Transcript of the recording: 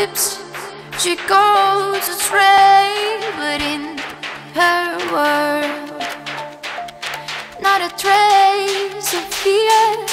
lips. She goes astray in her world Not a trace of fear.